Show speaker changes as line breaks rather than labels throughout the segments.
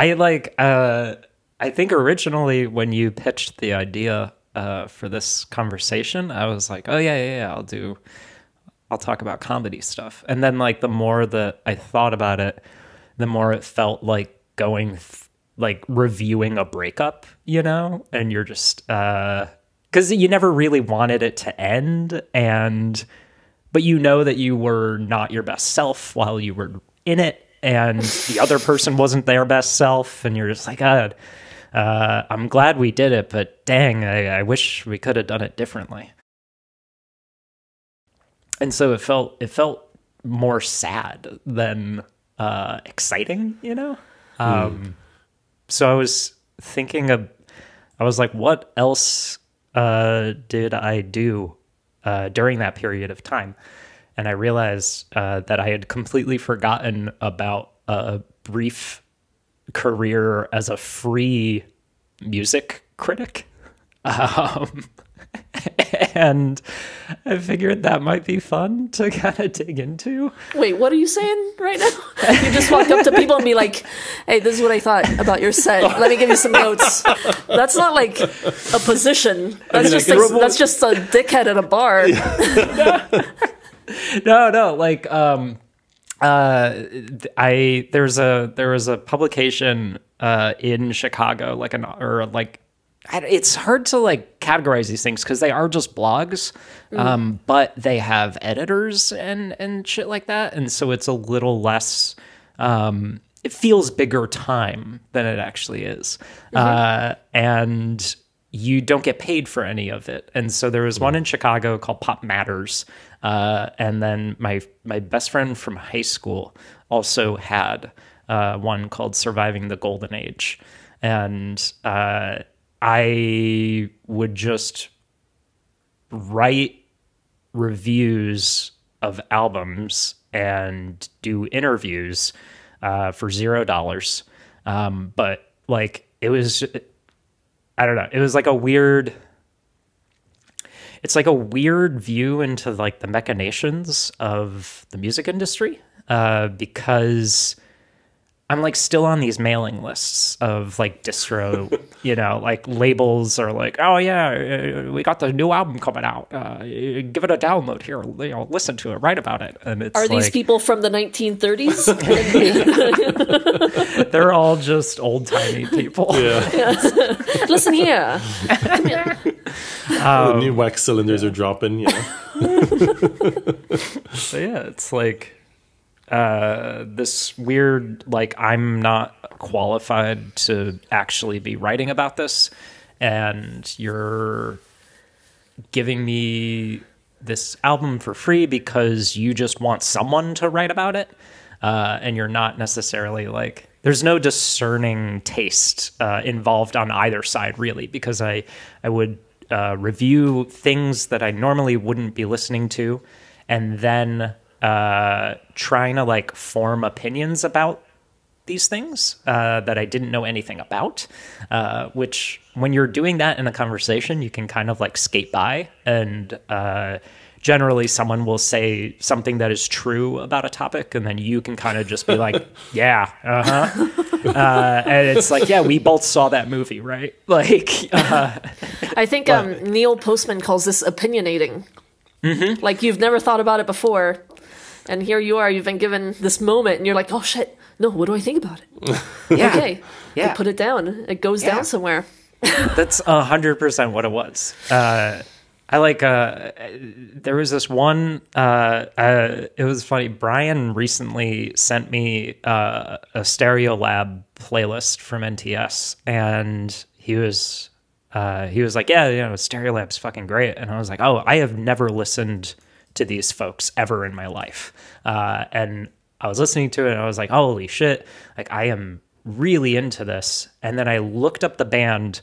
I like uh I think originally when you pitched the idea uh for this conversation, I was like, "Oh yeah, yeah, yeah, I'll do I'll talk about comedy stuff." And then like the more that I thought about it, the more it felt like going like reviewing a breakup, you know? And you're just uh cuz you never really wanted it to end and but you know that you were not your best self while you were in it and the other person wasn't their best self and you're just like god uh, i'm glad we did it but dang I, I wish we could have done it differently. And so it felt it felt more sad than uh, exciting you know? Um, so i was thinking of i was like what else uh, did i do uh, during that period of time. And I realized uh, that I had completely forgotten about a brief career as a free music critic. Um, and I figured that might be fun to kind of dig into.
Wait, what are you saying right now? You just walked up to people and be like, "Hey, this is what I thought about your set. Let me give you some notes." That's not like a position. That's just like, that's just a dickhead at a bar.
no, no, like um uh I there's a there was a publication uh in Chicago like an or like it's hard to like categorize these things because they are just blogs um but they have editors and and shit like that and so it's a little less um it feels bigger time than it actually is. Uh and you don't get paid for any of it. And so there was one in Chicago called PopMatters, uh, and then my my best friend from high school also had uh, one called Surviving the Golden Age, and uh, I would just write reviews of albums and do interviews uh, for zero dollars. Um, but like it was I don't know. It was like a weird. It's like a weird view into like the machinations of the music industry, uh, because I'm like still on these mailing lists of like distro, you know, like labels are like, oh yeah, uh, we got the new album coming out. Uh, give it a download here. You know, listen to it, write about it. And it's
Are these people from the 1930s?
they're all just old timey people. Yeah.
Listen here.
the new wax cylinders are dropping. You know?
So yeah, it's like uh, this weird like I'm not qualified to actually be writing about this, and you're giving me this album for free because you just want someone to write about it, uh, and you're not necessarily like there's no discerning taste uh, involved on either side really because I I would uh, review things that I normally wouldn't be listening to, and then uh, trying to like form opinions about these things uh, that I didn't know anything about. Uh, which, when you're doing that in a conversation, you can kind of like skate by, and uh, generally, someone will say something that is true about a topic, and then you can kind of just be like, "Yeah, uh-huh. uh and it's like, "Yeah, we both saw that movie, right?" Like, uh,
I think um, Neil Postman calls this opinionating.
Mm-hmm.
Like you've never thought about it before, and here you are. You've been given this moment, and you're like, "Oh shit! No, what do I think about it?"
yeah,
Okay,
Yeah.
I put it down. It goes
Yeah.
down somewhere.
That's a hundred percent what it was. Uh, I like. Uh, there was this one. Uh, uh, it was funny. Brian recently sent me uh, a Stereolab playlist from NTS, and he was uh, he was like, "Yeah, you know, Stereolab's fucking great," and I was like, "Oh, I have never listened to these folks ever in my life," uh, and I was listening to it, and I was like, "Holy shit!" Like, I am really into this. And then I looked up the band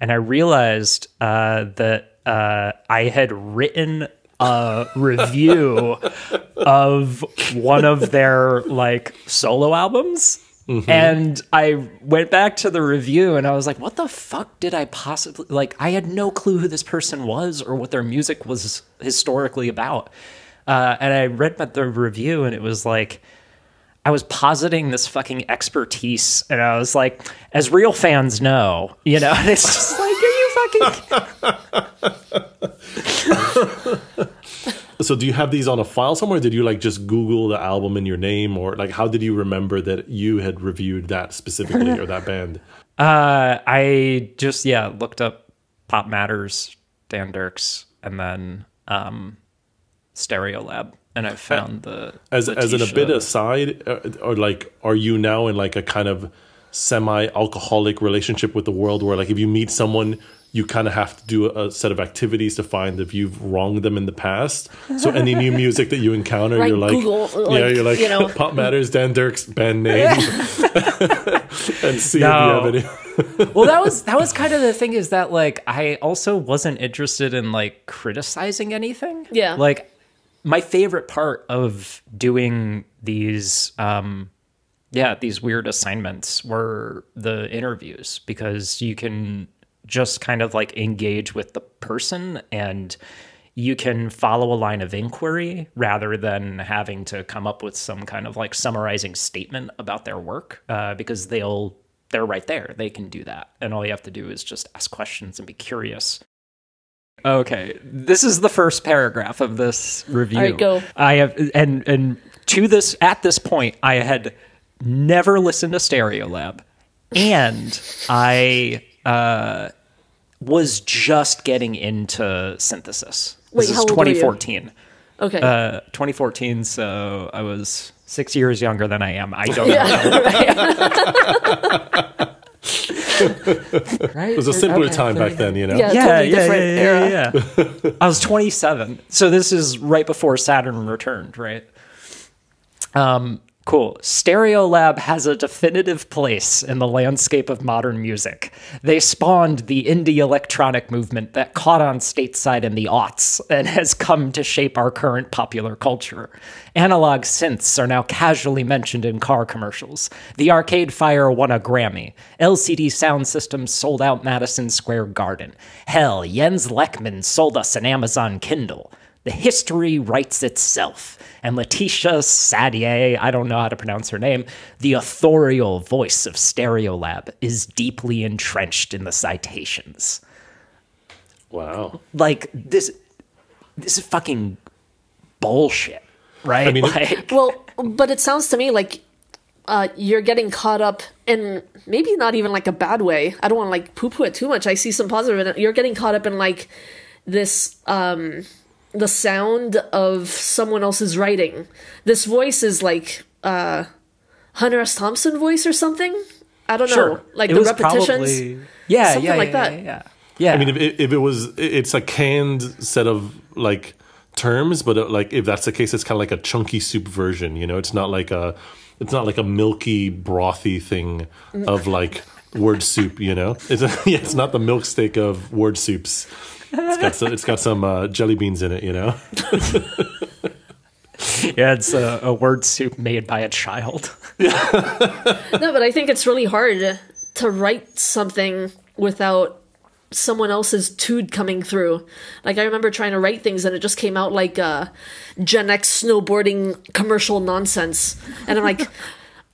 and I realized uh, that uh, I had written a review of one of their like solo albums. And I went back to the review and I was like, what the fuck did I possibly like? I had no clue who this person was or what their music was historically about. Uh, and I read the review and it was like, I was positing this fucking expertise, and I was like, as real fans know, you know, and it's just like, are you fucking?
So do you have these on a file somewhere? Did you like just Google the album in your name, or like how did you remember that you had reviewed that specifically or that band?
Uh, I just yeah looked up PopMatters, Dan Derks, and then um, Stereolab and I found the
As
the
as an a bit aside, uh, or like, are you now in like a kind of semi-alcoholic relationship with the world, where like if you meet someone, you kind of have to do a, a set of activities to find if you've wronged them in the past. So any new music that you encounter,
Right,
you're like,
Google,
yeah, you're like,
you know.
PopMatters, Dan Derks, band name, and see
No.
if you have any.
well, that was that was kind of the thing is that like I also wasn't interested in like criticizing anything.
Yeah.
Like my favorite part of doing these um yeah, these weird assignments were the interviews because you can just kind of like engage with the person and you can follow a line of inquiry rather than having to come up with some kind of like summarizing statement about their work uh, because they'll they're right there. They can do that. And all you have to do is just ask questions and be curious. Okay. This is the first paragraph of this review.
All right, go.
i have and and to this at this point i had never listened to stereolab. And i uh was just getting into synthesis
Wait,
this is
how old were you?
2014
Okay.
uh 2014 so i was six years younger than i am i don't know right
It was a simpler time back then, you know.
Yeah.
yeah,
totally
yeah, yeah, yeah, yeah. I was 27. So this is right before Saturn returned, right? Um, cool. Stereolab has a definitive place in the landscape of modern music. They spawned the indie electronic movement that caught on stateside in the aughts and has come to shape our current popular culture. Analog synths are now casually mentioned in car commercials. The Arcade Fire won a Grammy. LCD Soundsystems sold out Madison Square Garden. Hell, Jens Lekman sold us an Amazon Kindle. The history writes itself. And Laetitia Sadier, I don't know how to pronounce her name, the authorial voice of Stereolab, is deeply entrenched in the citations.
Wow.
Like this this is fucking bullshit. Right?
I mean,
like
Well, but it sounds to me like uh, you're getting caught up in maybe not even like a bad way. I don't want to like poo poo it too much. I see some positive in it. You're getting caught up in like this, um, the sound of someone else's writing. This voice is like uh, Hunter S. Thompson voice or something. I don't know, like
It
the repetitions.
probably- yeah,
something
yeah,
like
yeah,
that.
Yeah, yeah. yeah.
I mean, if it, if it was, it's a canned set of like terms, but uh, like if that's the case, it's kind of like a chunky soup version. You know, it's not like a, it's not like a milky brothy thing of like word soup. You know, it's a, yeah, it's not the milk steak of word soups. It's got some, it's got some uh, jelly beans in it. You know,
yeah, it's a, a word soup made by a child.
No, but I think it's really hard to write something without someone else's tood coming through. Like I remember trying to write things and it just came out like uh, Gen X snowboarding commercial nonsense, and I'm like.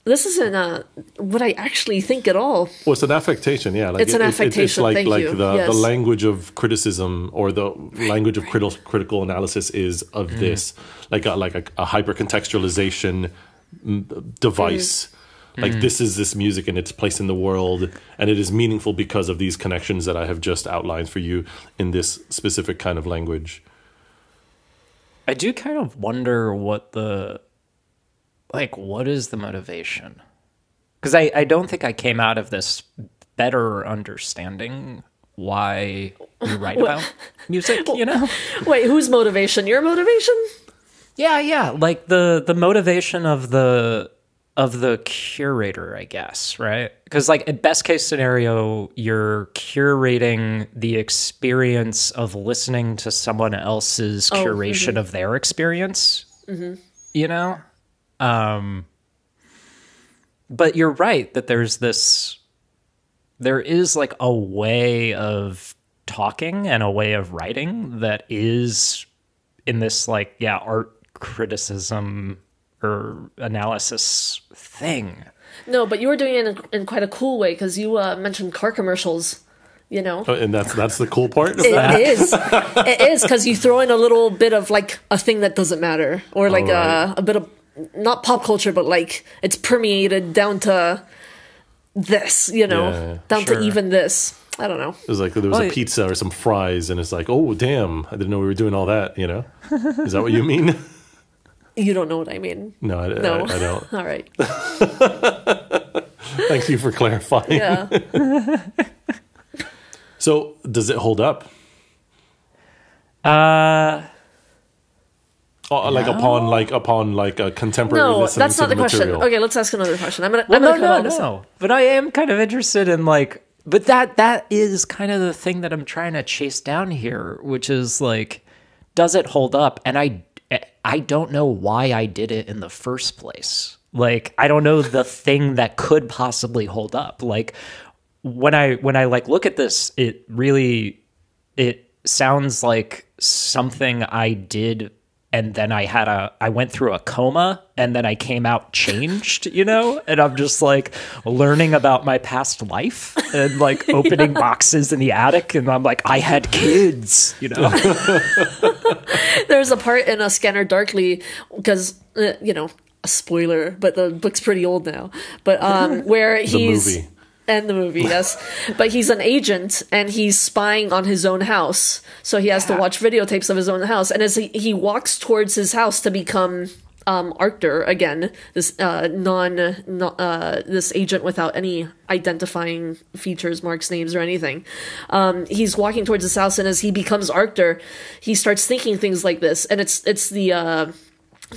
This isn't uh, what I actually think at all.
well, it's an affectation. Yeah, like
It's an affectation.
it's
affectation,
like
thank
like
you.
the
Yes.
the language of criticism or the language of critical critical analysis is of
Mm.
this, like a, like a, a hyper contextualization device.
Mm.
Like this is this music and its place in the world, and it is meaningful because of these connections that I have just outlined for you in this specific kind of language.
I do kind of wonder what the like what is the motivation? Because I, I don't think I came out of this better understanding why you write about music, you know?
Wait, whose motivation? Your motivation?
Yeah, yeah. Like the the motivation of the of the curator, I guess, right? Because like at best case scenario, you're curating the experience of listening to someone else's
Oh,
curation mm-hmm. of their experience. Mm-hmm. You know? Um but you're right that there's this there is like a way of talking and a way of writing that is in this like yeah art criticism or analysis thing.
No, but you were doing it in, in quite a cool way because you uh, mentioned car commercials. You know,
Oh, and that's that's the cool part of
it
that.
is. It is because you throw in a little bit of like a thing that doesn't matter, or like
Alright.
a, a bit of not pop culture, but like it's permeated down to this. You know,
Yeah,
down
sure.
to even this. I don't know.
It was like there was
Well,
a pizza or some fries, and it's like, oh damn, I didn't know we were doing all that. You know, is that what you mean?
You don't know what I mean.
No, I,
No,
I, I don't.
All right.
Thank you for clarifying.
Yeah.
So, does it hold up?
Uh,
Oh, like upon like upon like a contemporary
No,
listening
that's
to
not the question. Okay, let's ask another question. I'm gonna.
well,
I'm
no,
gonna cut
no,
all
no. But I am kind of interested in like, but that that is kind of the thing that I'm trying to chase down here, which is like, does it hold up? And I I don't know why I did it in the first place. Like, I don't know the thing that could possibly hold up. Like when I when I like look at this, it really it sounds like something I did and then I had a I went through a coma and then I came out changed, you know? And I'm just like learning about my past life and like opening boxes in the attic and I'm like I had kids, you know.
There's a part in a Scanner Darkly because uh, you know a spoiler, but the book's pretty old now. But um, where he's
movie.
And the movie, yes, but he's an agent and he's spying on his own house, so he has to watch videotapes of his own house. And as he, he walks towards his house to become um, Arctor again, this uh, non, no, uh, this agent without any identifying features, marks, names, or anything. Um, he's walking towards his house, and as he becomes Arctor, he starts thinking things like this, and it's it's the uh,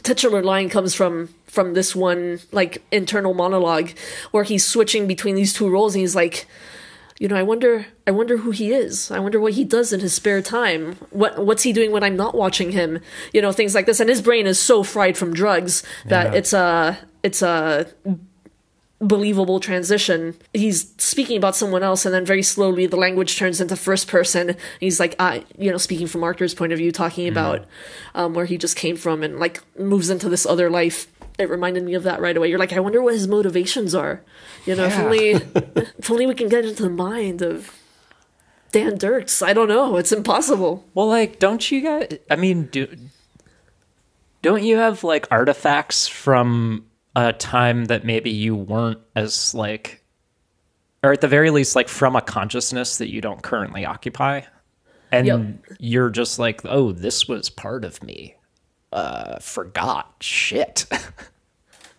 titular line comes from from this one like internal monologue where he's switching between these two roles, and he's like you know, I wonder, I wonder who he is. I wonder what he does in his spare time. What what's he doing when I'm not watching him? You know, things like this. And his brain is so fried from drugs that
Yeah.
it's a it's a believable transition. He's speaking about someone else, and then very slowly the language turns into first person. He's like, I, you know, speaking from Arthur's point of view, talking about um, where he just came from, and like moves into this other life. It reminded me of that right away. You're like, I wonder what his motivations are. You know, if only if only we can get into the mind of Dan Derks. I don't know. It's impossible.
Well, like, don't you guys? I mean, do don't you have like artifacts from a time that maybe you weren't as like, or at the very least, like from a consciousness that you don't currently occupy, and
Yep.
you're just like, oh, this was part of me. Uh, forgot shit.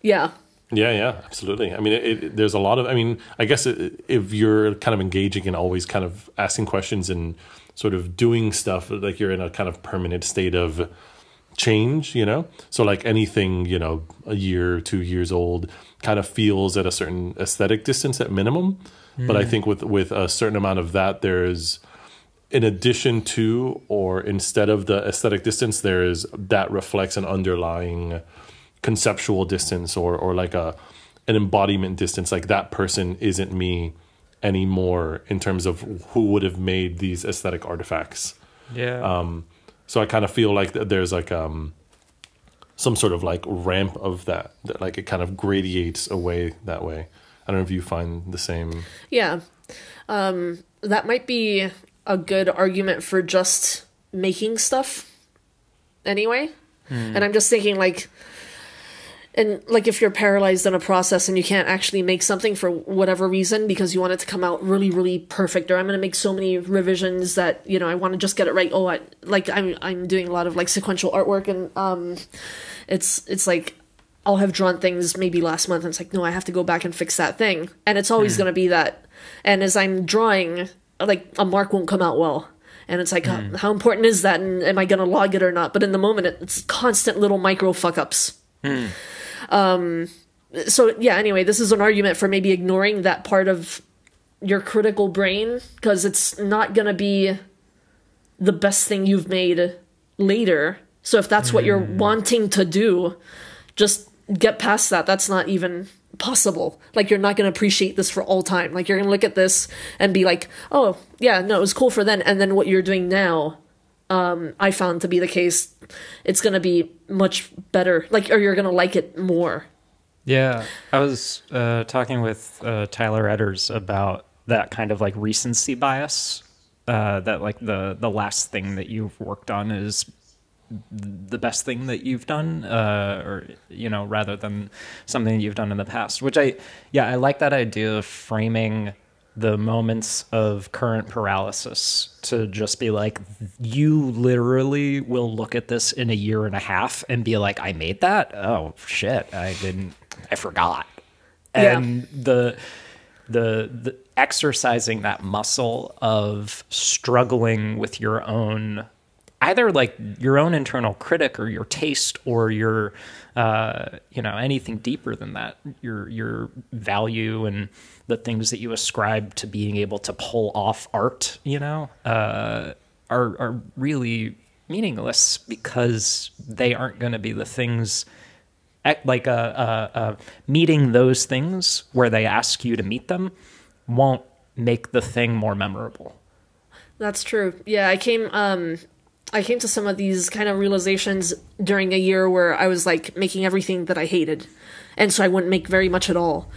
Yeah.
Yeah, yeah, absolutely. I mean, it, it, there's a lot of. I mean, I guess it, if you're kind of engaging and always kind of asking questions and sort of doing stuff, like you're in a kind of permanent state of change, you know. So like anything, you know, a year, two years old, kind of feels at a certain aesthetic distance at minimum. But I think with with a certain amount of that, there's in addition to or instead of the aesthetic distance, there is that reflects an underlying conceptual distance or or like a an embodiment distance like that person isn't me anymore in terms of who would have made these aesthetic artifacts
yeah.
so i kind of feel like there's like um some sort of like ramp of that that like it kind of gradiates away that way i don't know if you find the same
Yeah. Um, that might be a good argument for just making stuff anyway. And I'm just thinking like and like if you're paralyzed in a process and you can't actually make something for whatever reason because you want it to come out really really perfect or I'm going to make so many revisions that you know I want to just get it right. Oh I like I'm I'm doing a lot of like sequential artwork and um it's it's like I'll have drawn things maybe last month and it's like no I have to go back and fix that thing. And it's always going to be that. And as I'm drawing like a mark won't come out well. And it's like how, how important is that? And am I going to log it or not? But in the moment it's constant little micro fuck ups hmm. um, so yeah anyway this is an argument for maybe ignoring that part of your critical brain because it's not going to be the best thing you've made later. So if that's what you're hmm. wanting to do just get past that. That's not even possible like you're not going to appreciate this for all time like you're going to look at this and be like oh yeah no it was cool for then and then what you're doing now um, I found to be the case, it's going to be much better. Like, or you're going to like it more.
Yeah, I was uh, talking with uh, Tyler Etters about that kind of like recency bias. Uh, that like the the last thing that you've worked on is the best thing that you've done, uh, or you know, rather than something you've done in the past. Which I, yeah, I like that idea of framing the moments of current paralysis to just be like, you literally will look at this in a year and a half and be like, I made that. Oh shit, I didn't. I forgot. And yeah. the the the exercising that muscle of struggling with your own either like your own internal critic or your taste or your uh, you know anything deeper than that your your value and the things that you ascribe to being able to pull off art you know uh, are are really meaningless because they aren't going to be the things like uh, uh, uh, meeting those things where they ask you to meet them won't make the thing more memorable.
That's true. Yeah i came um I came to some of these kind of realizations during a year where I was like making everything that I hated. And so I wouldn't make very much at all.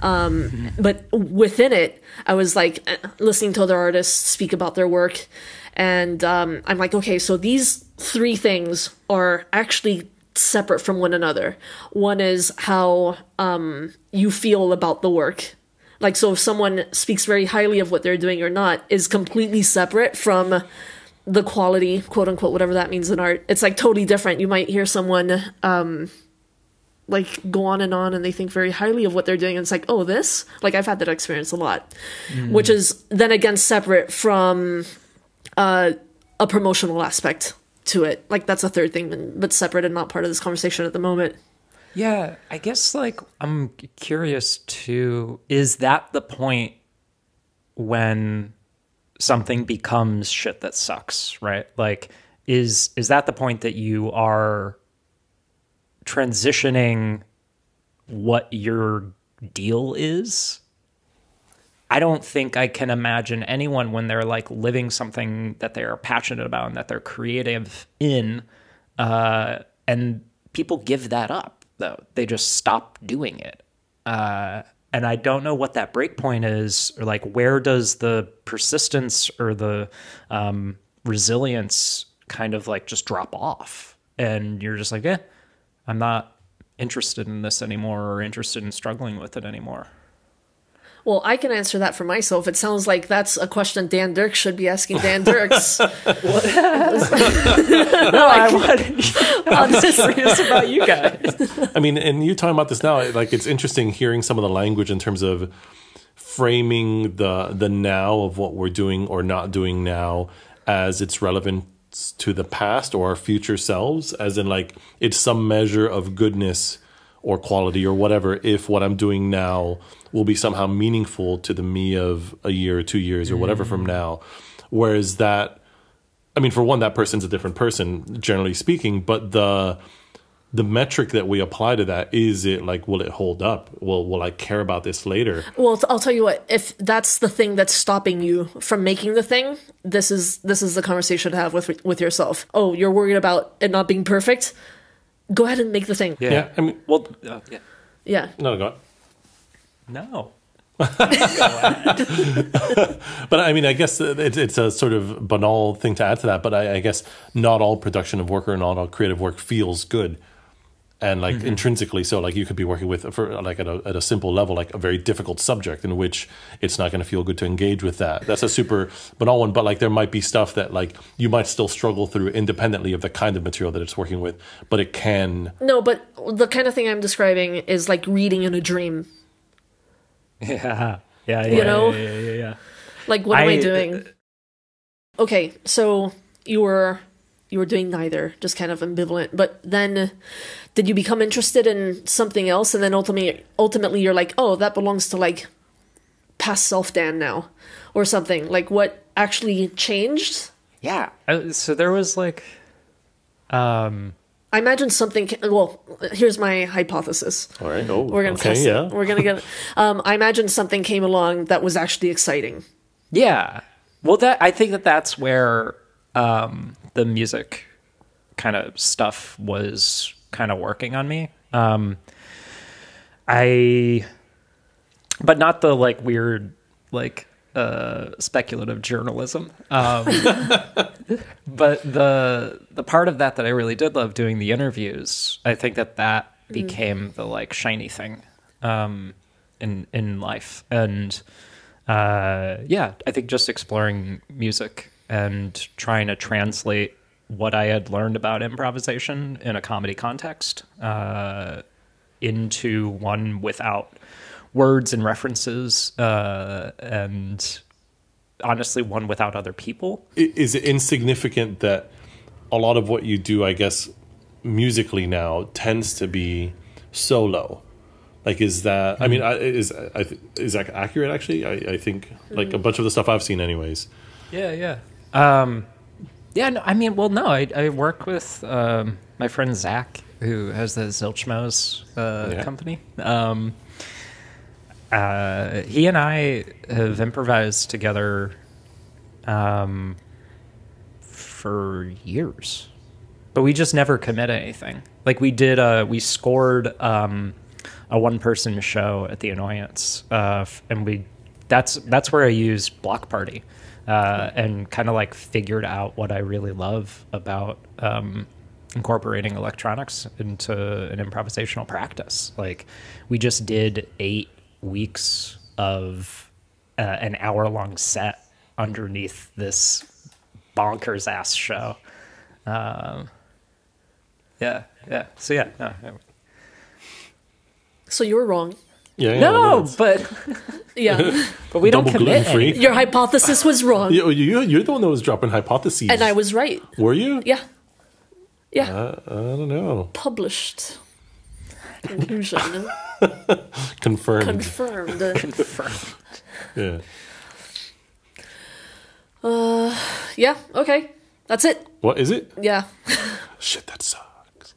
Um, mm-hmm. But within it, I was like uh, listening to other artists speak about their work. And um, I'm like, okay, so these three things are actually separate from one another. One is how um, you feel about the work. Like, so if someone speaks very highly of what they're doing or not, is completely separate from the quality, quote unquote, whatever that means in art. It's like totally different. You might hear someone um like go on and on and they think very highly of what they're doing and it's like, "Oh, this?" Like I've had that experience a lot. Mm. Which is then again separate from uh a promotional aspect to it. Like that's a third thing but separate and not part of this conversation at the moment.
Yeah, I guess like I'm curious too is that the point when something becomes shit that sucks, right? Like is is that the point that you are transitioning what your deal is? I don't think I can imagine anyone when they're like living something that they're passionate about and that they're creative in, uh, and people give that up though. They just stop doing it. Uh, and I don't know what that breakpoint is, or like where does the persistence or the um, resilience kind of like just drop off, and you're just like, eh, I'm not interested in this anymore, or interested in struggling with it anymore.
Well, I can answer that for myself. It sounds like that's a question Dan Derks should be asking Dan Derks. no,
I want. I'm just curious about you guys.
I mean, and you talking about this now, like it's interesting hearing some of the language in terms of framing the the now of what we're doing or not doing now as it's relevant to the past or our future selves, as in like it's some measure of goodness or quality or whatever if what I'm doing now will be somehow meaningful to the me of a year or two years or whatever mm. from now. Whereas that, I mean, for one, that person's a different person, generally speaking, but the the metric that we apply to that is it like will it hold up? Will will i care about this later?
Well i'll tell you what if that's the thing that's stopping you from making the thing this is this is the conversation to have with with yourself. Oh you're worried about it not being perfect? Go ahead and make the thing.
Yeah, yeah i mean well
uh, yeah.
Yeah.
No go on
no.
but I mean, I guess it's, it's a sort of banal thing to add to that. But I, I, guess not all production of work or not all creative work feels good, and like mm-hmm. intrinsically so. Like you could be working with for like at a at a simple level, like a very difficult subject in which it's not going to feel good to engage with that. That's a super banal one. But like there might be stuff that like you might still struggle through independently of the kind of material that it's working with, but it can.
No, but the kind of thing I'm describing is like reading in a dream
Yeah. Yeah. yeah
you know?
Yeah. Yeah. yeah,
Like, what am I, I doing? okay. So you were you were doing neither, just kind of ambivalent. But then, did you become interested in something else, and then ultimately, ultimately, you're like, oh, that belongs to like past self Dan now, or something. Like, what actually changed?
Yeah. Uh, so there was like, um,
I imagine something. Well, here's my hypothesis.
All right. Oh,
we're gonna
okay,
test
yeah.
it. We're gonna get. Um, I imagine something came along that was actually exciting.
Yeah. Well, that I think that that's where um, the music kind of stuff was kind of working on me. Um, I, but not the like weird, like uh, speculative journalism. Um, but the the part of that that I really did love doing the interviews, I think that that became the like shiny thing um, in in life, and uh, yeah, I think just exploring music and trying to translate what I had learned about improvisation in a comedy context uh, into one without words and references, uh, and honestly, one without other people.
Is it insignificant that a lot of what you do, I guess, musically now tends to be solo? Like, is that? I mean, is I, is that accurate? Actually, I, I think like a bunch of the stuff I've seen, anyways.
Yeah, yeah. Um, yeah, no, I mean, well, no, I, I work with um, my friend Zach, who has the Zilchmos uh,
Yeah.
company. Um, uh, he and I have improvised together um, for years, but we just never commit anything. Like we did, uh, we scored um, a one-person show at the Annoyance, uh, and we that's that's where I used Block Party uh, and kind of like figured out what I really love about um, incorporating electronics into an improvisational practice. Like we just did eight weeks of uh, an hour-long set underneath this bonkers ass show. Um, yeah, yeah. So yeah, no, yeah.
So you were wrong.
Yeah, yeah,
no,
that's-
but
Yeah.
but we don't commit.
gluten-free?
Your hypothesis was wrong.
You, you, you're the one that was dropping hypotheses.
And I was right.
Were you?
Yeah. Yeah.
Uh, I don't know.
Published. Conclusion.
Confirmed.
Confirmed. Confirmed.
yeah.
Uh, Yeah, okay. That's it.
What is it?
Yeah.
Shit, that sucks.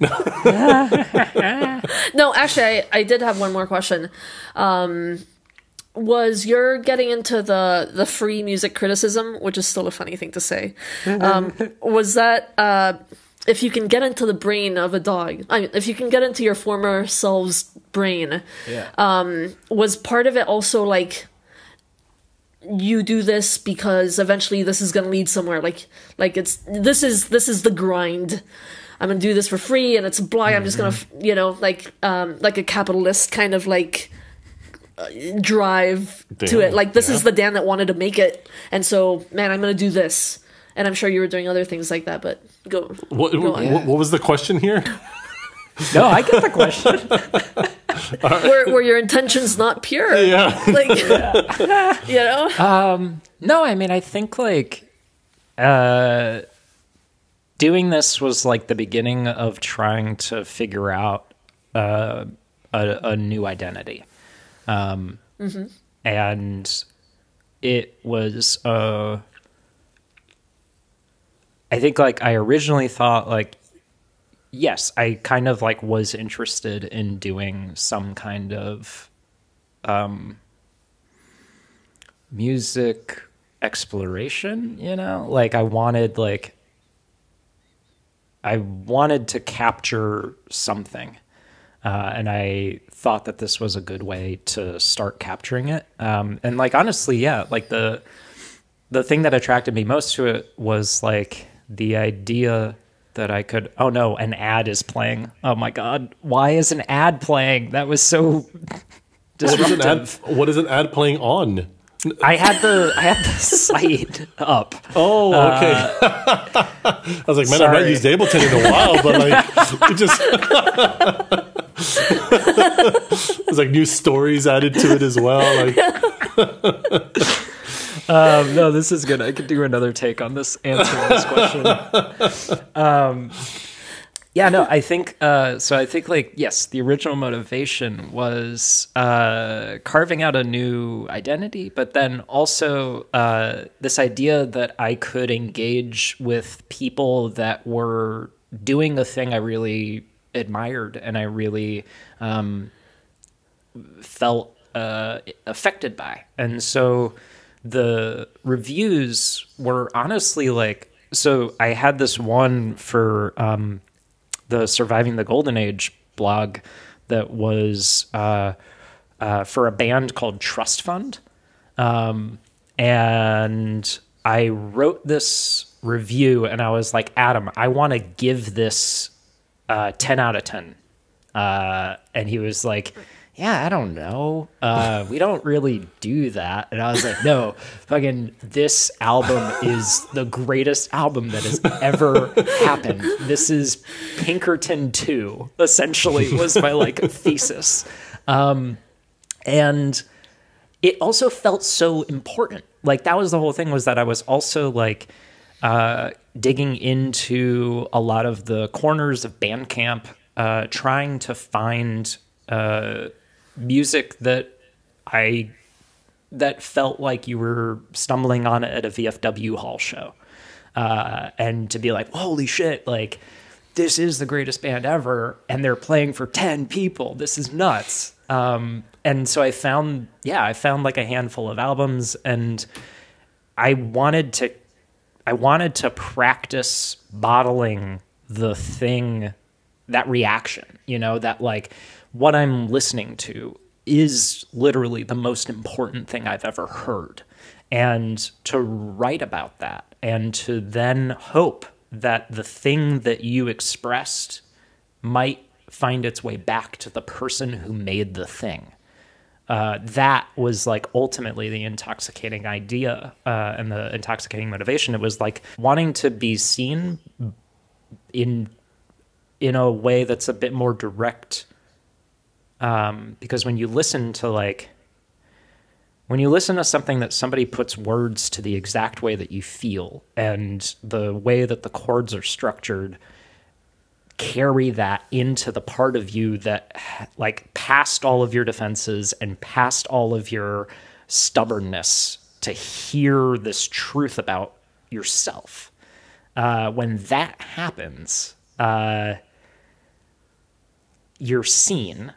No, no, actually, I, I did have one more question. Um, was your getting into the the free music criticism, which is still a funny thing to say, um, was that uh, if you can get into the brain of a dog, I mean, if you can get into your former self's brain,
Yeah.
was part of it also like you do this because eventually this is going to lead somewhere like like it's this is this is the grind. I'm going to do this for free and it's blah i'm just going to you know like um like a capitalist kind of like drive to it. Like this
yeah.
is the dan that wanted to make it. And so man i'm going to do this and i'm sure you were doing other things like that but go
What,
Go
what,
on.
what was the question here?
no, I get the question.
were, were your intentions not pure
Yeah.
like you know
No, I mean, I think like uh, doing this was like the beginning of trying to figure out uh, a, a new identity. Um, And it was, uh, I think like I originally thought like, yes, I kind of like was interested in doing some kind of um music exploration you know? Like i wanted like i wanted to capture something uh, and i thought that this was a good way to start capturing it. Um, and like honestly yeah like the the thing that attracted me most to it was like the idea that i could oh no an ad is playing oh my god why is an ad playing that was so
What is, an ad,
disruptive
what is an ad playing on?
I had the I had the site up.
Oh, okay. I was like, man, I've not
Uh,
used Ableton in a while, but like, it just. There's like new stories added to it as well. Like,
Um, no, this is good. I could do another take on this answering this question. um, yeah, no, I think uh, so. I think like yes, the original motivation was uh, carving out a new identity, but then also uh, this idea that I could engage with people that were doing a thing I really admired and I really um, felt uh, affected by. And so the reviews were honestly like so I had this one for um, the Surviving the Golden Age blog that was uh, uh, for a band called Trust Fund. Um, and I wrote this review and I was like, Adam, I want to give this uh, 10 out of 10. Uh, and he was like, yeah, I don't know. Uh, we don't really do that. And I was like, no, fucking, this album is the greatest album that has ever happened. This is Pinkerton 2, essentially, was my like thesis. Um, and it also felt so important. Like, that was the whole thing, was that I was also like, uh, digging into a lot of the corners of Bandcamp, uh, trying to find uh, music that I that felt like you were stumbling on it at a VFW hall show, uh, and to be like, holy shit, like this is the greatest band ever, and they're playing for ten people. This is nuts. Um, and so I found, yeah, I found like a handful of albums, and I wanted to, I wanted to practice bottling the thing, that reaction, you know, that like what I'm listening to is literally the most important thing I've ever heard. And to write about that and to then hope that the thing that you expressed might find its way back to the person who made the thing. Uh, that was like ultimately the intoxicating idea uh, and the intoxicating motivation. It was like wanting to be seen in in a way that's a bit more direct um, because when you listen to like when you listen to something that somebody puts words to the exact way that you feel and the way that the chords are structured carry that into the part of you that like past all of your defenses and past all of your stubbornness to hear this truth about yourself. Uh, when that happens uh, you're seen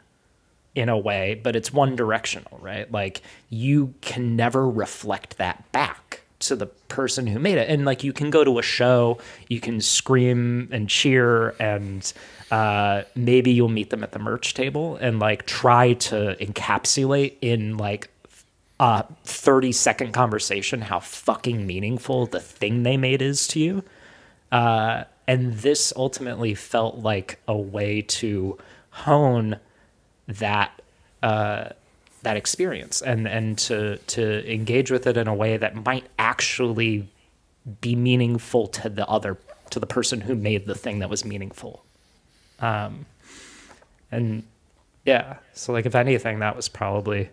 in a way, but it's one directional, right? Like you can never reflect that back to the person who made it. And like you can go to a show, you can scream and cheer, and uh, maybe you'll meet them at the merch table and like try to encapsulate in like a 30 second conversation how fucking meaningful the thing they made is to you. Uh, and this ultimately felt like a way to hone that uh, that experience and and to to engage with it in a way that might actually be meaningful to the other to the person who made the thing that was meaningful. Um and yeah so like if anything that was probably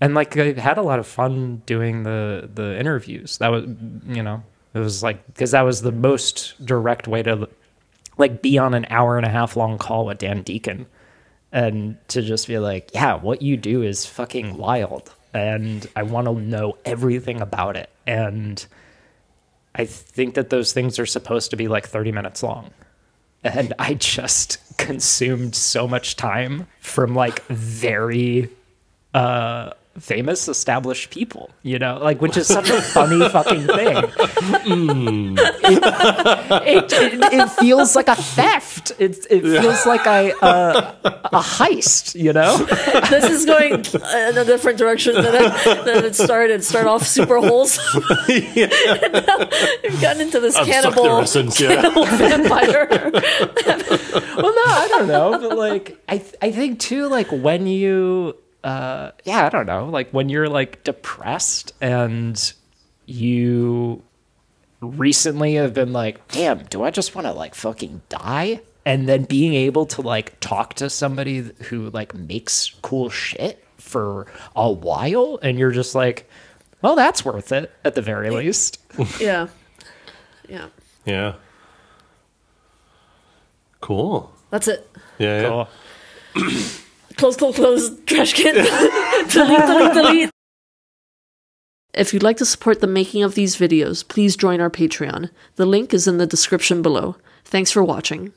and like I had a lot of fun doing the the interviews. That was you know it was like because that was the most direct way to like be on an hour and a half long call with Dan Deacon and to just be like, yeah, what you do is fucking wild. And I want to know everything about it. And I think that those things are supposed to be like 30 minutes long. And I just consumed so much time from like very uh famous established people, you know, like which is such a funny fucking thing. Mm. It, it, it, feels like a theft. It, it feels like a, uh, a heist, you know.
This is going in a different direction than it, than it started. Start off super wholesome. yeah. You've gotten into this cannibal, essence, yeah. cannibal vampire.
well, no, I don't know, but like I, th- I think too, like when you uh, yeah, I don't know, like when you're like depressed and you recently have been like, damn, do I just want to like fucking die? And then being able to like talk to somebody who like makes cool shit for a while, and you're just like, well, that's worth it at the very least.
Yeah. Yeah.
Yeah. Cool.
That's it.
Yeah. Cool.
yeah. Close, close, close, trash can. delete, delete, delete. If you'd like to support the making of these videos, please join our Patreon. The link is in the description below. Thanks for watching.